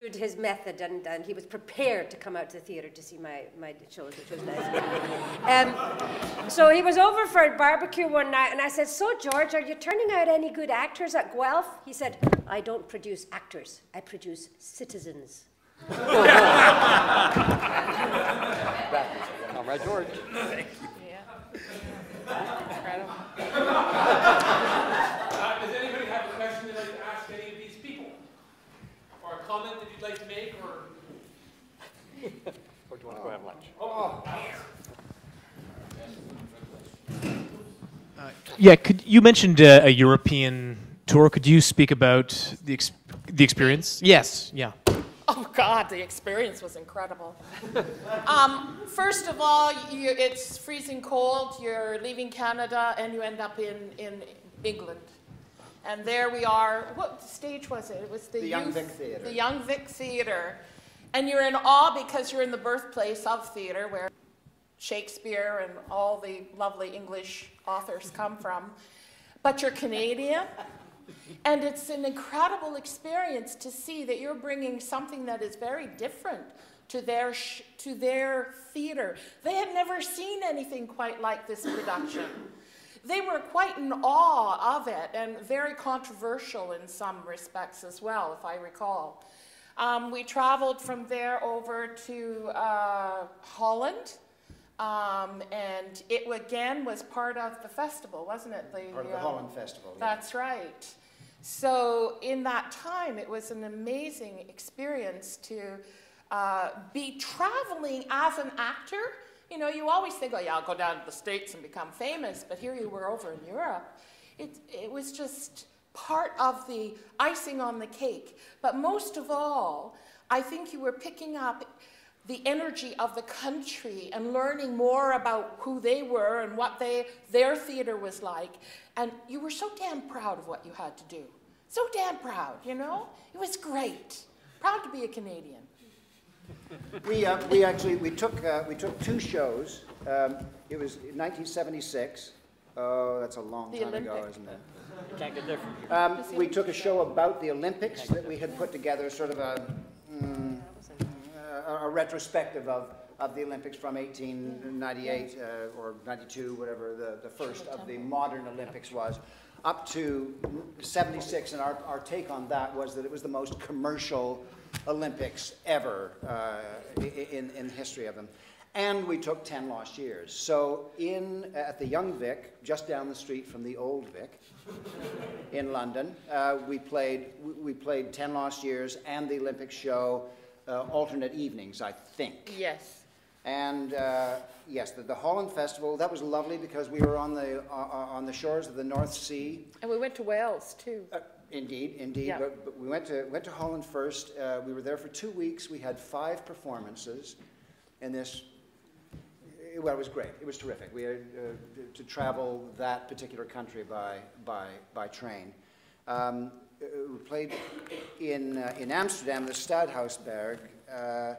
his method and, and he was prepared to come out to the theatre to see my, my shows, which was nice. um, so he was over for a barbecue one night and I said, So, George, are you turning out any good actors at Guelph? He said, I don't produce actors, I produce citizens. Comrade George. Thank you. Yeah. Incredible. Uh, does anybody have a question they'd like to ask any of these people? Or a comment that you'd like to make, or? Or do you want to go have lunch? Oh, Yeah, could you mentioned uh, a European tour? Could you speak about the ex- the experience? Yes, yeah. Oh God, the experience was incredible. um, first of all, you, it's freezing cold. You're leaving Canada and you end up in, in England. And there we are. What stage was it? It was the, The Young Vic Theatre. The Young Vic Theatre. And you're in awe because you're in the birthplace of theatre where Shakespeare and all the lovely English authors come from. But you're Canadian. And it's an incredible experience to see that you're bringing something that is very different to their, sh- to their theater. They had never seen anything quite like this production. They were quite in awe of it and very controversial in some respects as well, if I recall. Um, we traveled from there over to uh, Holland. Um, and it again was part of the festival, wasn't it? The, Part of the um, Holland Festival. yeah. that's right. So in that time, it was an amazing experience to uh, be traveling as an actor. You know, you always think, oh yeah, I'll go down to the States and become famous, but here you were over in Europe. It, it was just part of the icing on the cake. But most of all, I think you were picking up the energy of the country and learning more about who they were and what they, their theater was like. And you were so damn proud of what you had to do. So damn proud, you know? It was great. Proud to be a Canadian. We, uh, we actually, we took, uh, we took two shows. Um, it was 1976. Oh, that's a long The time ago, isn't it? Can't get there from here. Um, we took a show about the Olympics that we had put together, sort of a, mm, a, a retrospective of, of the Olympics from 1898 uh, or 92, whatever the, the first of the modern Olympics was, up to 76. And our, our take on that was that it was the most commercial Olympics ever uh, in, in the history of them. And we took 10 lost years. So in, at the Young Vic, just down the street from the Old Vic, in London. Uh, we played we- played Ten Lost Years and the Olympic show uh, alternate evenings, I think. Yes. And uh, yes, the, the Holland Festival that was lovely because we were on the uh, uh, on the shores of the North Sea. And we went to Wales too. Uh, indeed, indeed. Yeah. But, but we went to went to Holland first. Uh, we were there for two weeks. We had five performances in this. Well, it was great. It was terrific. We had uh, to travel that particular country by by by train. Um, uh, we played in uh, in Amsterdam, the Stadsschouwburg. Uh,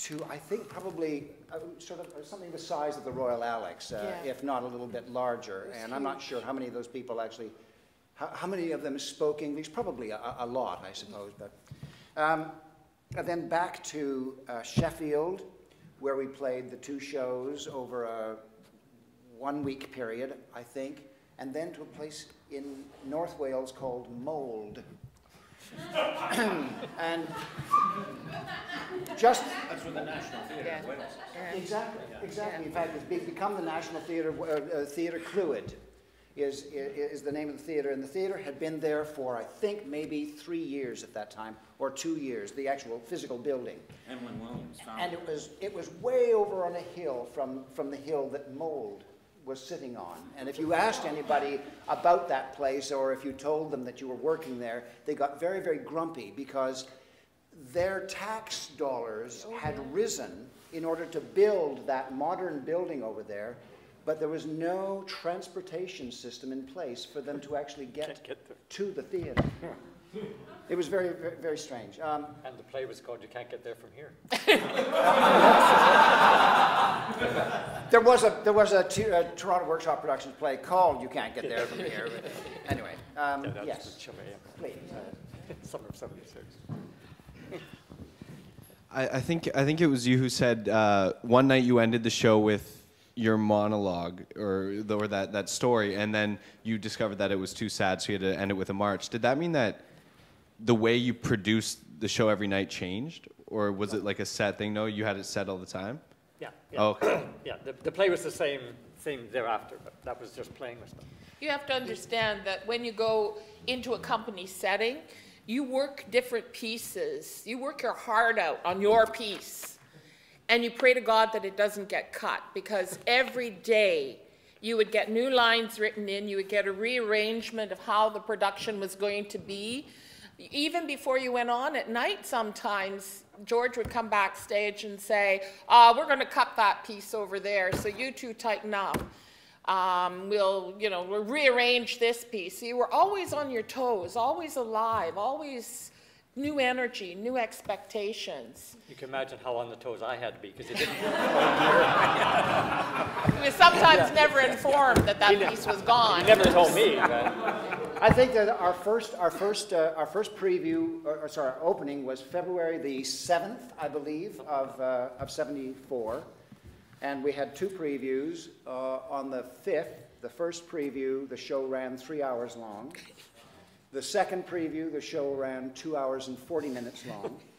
to I think probably uh, sort of something the size of the Royal Alex, uh, Yeah. if not a little bit larger. And I'm not sure how many of those people actually, how, how many of them spoke English? Probably a, a lot, I suppose. But um, and then back to uh, Sheffield, where we played the two shows over a one-week period, I think, and then to a place in North Wales called Mold. and just That's with the National Theatre Yeah. of Wales. Yeah. Exactly, exactly. In fact, it's be- become the National Theatre, uh, uh, Theatre Clwyd is, is the name of the theatre. And the theatre had been there for, I think, maybe three years at that time, or two years, the actual physical building. Emlyn Williams found And it was, it was way over on a hill from, from the hill that Mold was sitting on. And if you asked anybody about that place, or if you told them that you were working there, they got very, very grumpy because their tax dollars had risen in order to build that modern building over there, but there was no transportation system in place for them to actually get, get to the theater. It was very, very, very strange. Um, And the play was called You Can't Get There From Here. There was a there was a, T- a Toronto Workshop Productions play called "You Can't Get There from Here." Anyway, um, Yeah, yes, the Chile, please. Summer of 76. I, I think I think it was you who said uh, one night you ended the show with your monologue or the, or that, that story, and then you discovered that it was too sad, so you had to end it with a march. Did that mean that the way you produced the show every night changed, or was it like a set thing? No, you had it set all the time. Yeah. yeah. Oh, okay. Yeah, the, the play was the same, same thereafter, but that was just playing with stuff. You have to understand that when you go into a company setting, you work different pieces. You work your heart out on your piece. And you pray to God that it doesn't get cut because every day you would get new lines written in, you would get a rearrangement of how the production was going to be. Even before you went on at night, sometimes George would come backstage and say, uh, We're going to cut that piece over there, so you two tighten up. Um, we'll, you know, we'll rearrange this piece. So you were always on your toes, always alive, always new energy, new expectations. You can imagine how on the toes I had to be because it didn't. He was sometimes never informed that that piece was gone. He never told me. But I think that our first, our first, uh, our first preview, or, or sorry, opening was February the 7th, I believe, of, uh, of 74. And we had two previews. Uh, on the 5th, the first preview, the show ran three hours long. The second preview, the show ran two hours and 40 minutes long.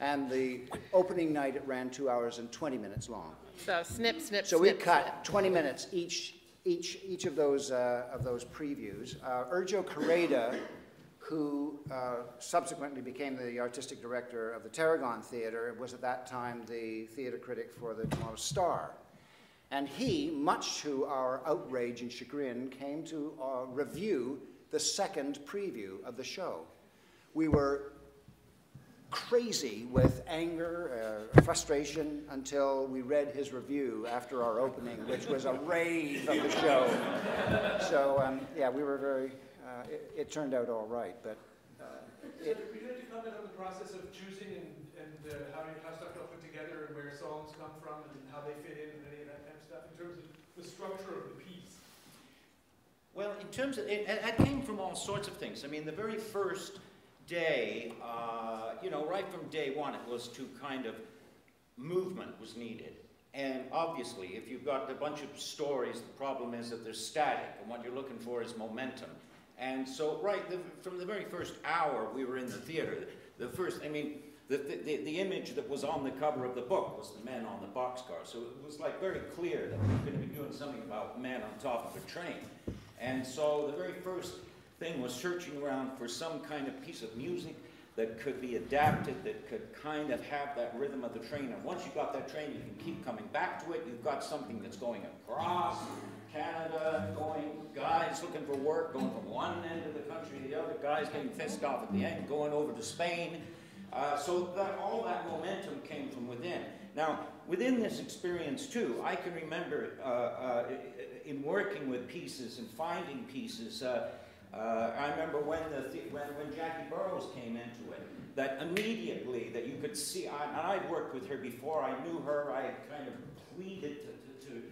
And the opening night, it ran two hours and 20 minutes long. So snip, snip, snip. So we snip, cut snip. 20 minutes each, each, each of those, uh, of those previews. Uh, Urjo Kareda, who uh, subsequently became the artistic director of the Tarragon Theater, was at that time the theater critic for the Toronto Star. And he, much to our outrage and chagrin, came to uh, review the second preview of the show. We were crazy with anger, uh, frustration, until we read his review after our opening, which was a rave of the show. So, um, yeah, we were very, uh, it, it turned out all right, but uh, it, Would you like to comment on the process of choosing and, and uh, how, you- how stuff got put together and where songs come from and how they fit in and any of that kind of stuff in terms of the structure of the? Well, in terms of, it, came from all sorts of things. I mean, the very first day, uh, you know, right from day one, it was to kind of, movement was needed. And obviously, if you've got a bunch of stories, the problem is that they're static, and what you're looking for is momentum. And so, right, the, from the very first hour we were in the theater, the first, I mean, the, the, the image that was on the cover of the book was the men on the boxcar. So it was like very clear that we were going to be doing something about men on top of a train. And so the very first thing was searching around for some kind of piece of music that could be adapted, that could kind of have that rhythm of the train. And once you got that train, you can keep coming back to it. You've got something that's going across Canada, going, guys looking for work, going from one end of the country to the other, guys getting pissed off at the end, going over to Spain. Uh, so that all that momentum came from within. Now, within this experience too, I can remember uh, uh, in working with pieces and finding pieces. Uh, uh, I remember when the when, when Jackie Burroughs came into it, that immediately that you could see. I, and I'd worked with her before. I knew her. I kind of pleaded to, to, to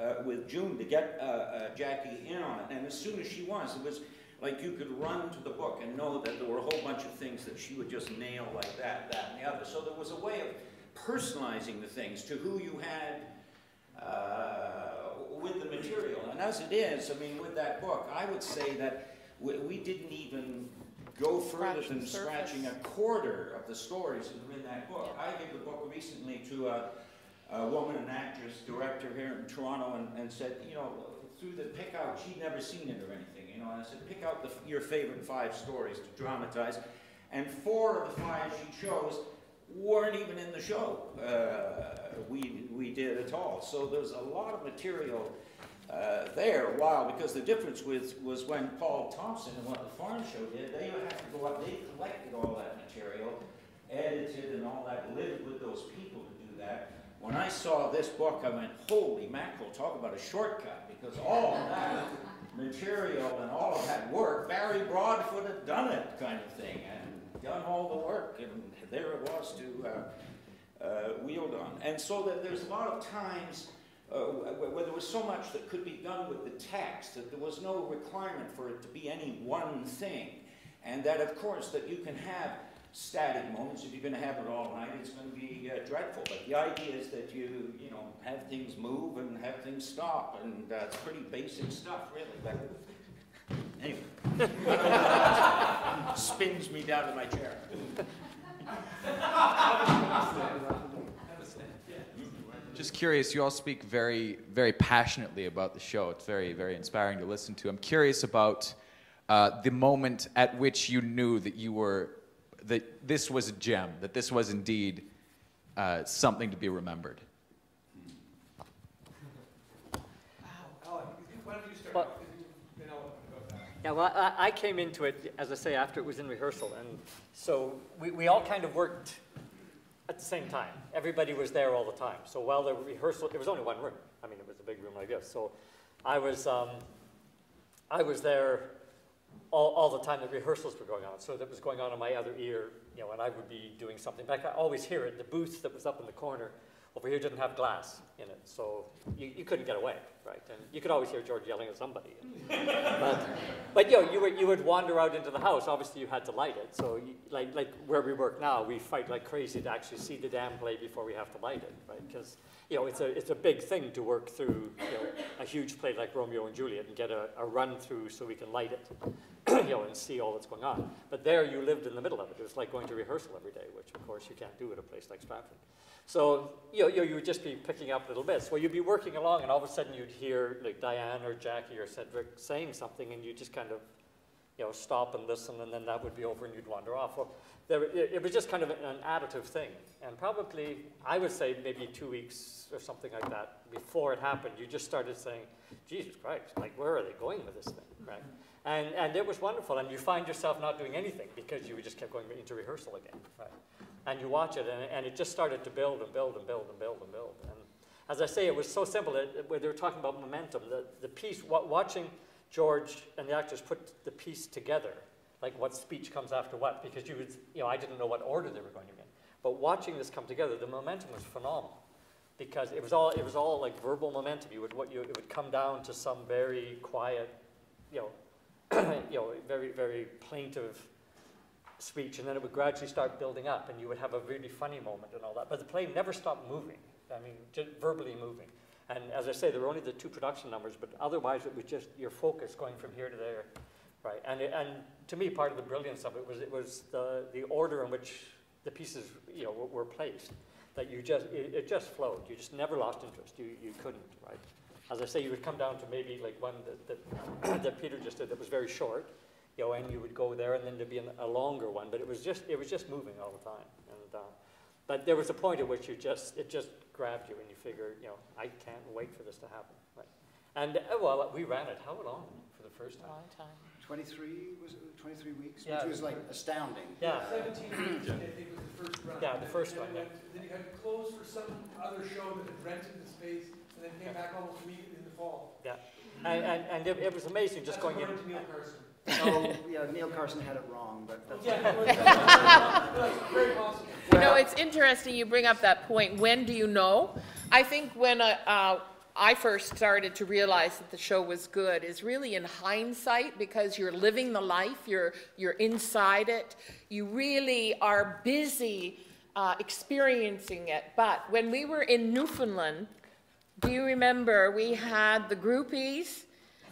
uh, with June to get uh, uh, Jackie in on it. And as soon as she was, it was like you could run to the book and know that there were a whole bunch of things that she would just nail like that, that, and the other. So there was a way of personalizing the things to who you had uh, with the material. And as it is, I mean, with that book, I would say that we, we didn't even go further than surface. scratching a quarter of the stories that were in that book. I gave the book recently to a, a woman, an actress, director here in Toronto, and, and said, you know, through the pick out, she'd never seen it or anything, you know, and I said, pick out the, your favorite five stories to dramatize. And four of the five she chose weren't even in the show. Uh, we, we did at all. So there's a lot of material uh, there. Wow, because the difference with, was when Paul Thompson and what the Farm Show did, they would have to go up, they collected all that material, edited and all that, lived with those people to do that. When I saw this book, I went, holy mackerel, talk about a shortcut, because all of that material and all of that work, Barry Broadfoot had done it kind of thing, and done all the work, and there it was to uh, uh, wield on. And so that there's a lot of times where, where there was so much that could be done with the text that there was no requirement for it to be any one thing. And that, of course, that you can have static moments. If you're going to have it all night, it's going to be uh, dreadful. But the idea is that you, you know, have things move and have things stop, and uh, it's pretty basic stuff, really. But anyway, spins me down to my chair. Just curious, you all speak very, very passionately about the show. It's very, very inspiring to listen to. I'm curious about uh, the moment at which you knew that you were, that this was a gem, that this was indeed uh, something to be remembered. Alan, why don't you start Well- off, then I'll go back. Yeah, well, I, I came into it, as I say, after it was in rehearsal, and so we, we all kind of worked at the same time. Everybody was there all the time. So while the rehearsal, there was only one room. I mean, it was a big room like this. So I was, um, I was there all, all the time the rehearsals were going on. So that was going on in my other ear, you know, and I would be doing something. But I could always hear it. The booth that was up in the corner over here didn't have glass in it, so you, you couldn't get away, right? And you could always hear George yelling at somebody. but, but you know, you, were, you would wander out into the house. Obviously, you had to light it. So, you, like, like where we work now, we fight like crazy to actually see the damn play before we have to light it, right? Because you know, it's a, it's a big thing to work through you know, a huge play like Romeo and Juliet and get a, a run through so we can light it, you know, and see all that's going on. But there, you lived in the middle of it. It was like going to rehearsal every day, which of course you can't do at a place like Stratford. So you you, you would just be picking up little bits. Well, you'd be working along, and all of a sudden you'd hear like Diane or Jackie or Cedric saying something, and you just kind of you know stop and listen, and then that would be over, and you'd wander off. Well, there, it, it was just kind of an additive thing, and probably I would say maybe two weeks or something like that before it happened, you just started saying, "Jesus Christ, like where are they going with this thing?" Right? And and it was wonderful, and you find yourself not doing anything because you just kept going into rehearsal again. Right? And you watch it, and, and it just started to build and build and build and build and build. And as I say, it was so simple. They were talking about momentum, the, the piece, wa- watching George and the actors put the piece together, like what speech comes after what, because you would, you know, I didn't know what order they were going to be in. But watching this come together, the momentum was phenomenal, because it was all, it was all like verbal momentum. You would, what you, it would come down to some very quiet, you know, you know, very, very plaintive speech, and then it would gradually start building up, and you would have a really funny moment and all that. But the play never stopped moving. I mean, just verbally moving. And as I say, there were only the two production numbers, but otherwise it was just your focus going from here to there, right? And it, and to me, part of the brilliance of it was it was the the order in which the pieces, you know, were, were placed. That you just it, it just flowed. You just never lost interest. You you couldn't, right? As I say, you would come down to maybe like one that that, that Peter just did that was very short you know, and you would go there, and then there'd be an, a longer one. But it was just it was just moving all the time. And uh, but there was a point at which you just it just grabbed you, and you figured, you know, I can't wait for this to happen. Right? And uh, well, we ran it how long for the first time? Long time. 23, was it 23 weeks? Yeah. Which was like astounding. Yeah, Seventeen weeks, I think, was the first run. Yeah, the first And one, then yeah. went- Then you had to close for some other show that had rented the space, and then came back almost immediately in the fall. yeah. And, and, and it, it was amazing just That's going in. to Neil Carson. Oh, yeah, Neil Carson had it wrong, but that's. That's very. You know, it's interesting you bring up that point. When do you know? I think when uh, uh, I first started to realize that the show was good is really in hindsight because you're living the life, you're, you're inside it, you really are busy uh, experiencing it. But when we were in Newfoundland, do you remember we had the groupies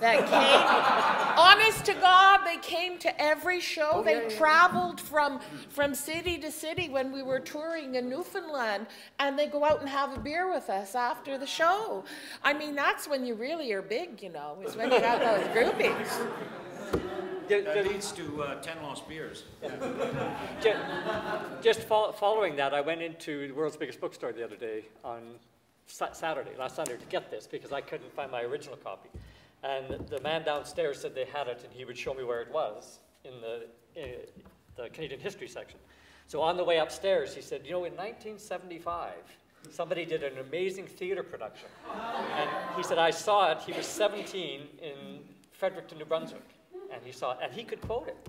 that came? honest to God, they came to every show. they traveled from from city to city when we were touring in Newfoundland, and they go out and have a beer with us after the show. I mean, that's when you really are big, you know, is when you have those groupies. Ju- That leads to uh, 10 lost beers. ju- Just fol- following that, I went into the world's biggest bookstore the other day on Sa- Saturday, last Sunday, to get this because I couldn't find my original copy. And the man downstairs said they had it, and he would show me where it was in the, uh, the Canadian history section. So on the way upstairs, he said, You know, in 1975, somebody did an amazing theater production. And he said, I saw it. He was 17 in Fredericton, New Brunswick. And he saw it, and he could quote it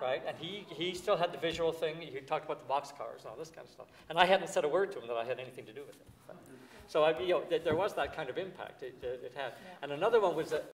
right? And he, he still had the visual thing. He talked about the boxcars and all this kind of stuff. And I hadn't said a word to him that I had anything to do with it. So I, you know, th- there was that kind of impact it, it, it had. And another one was that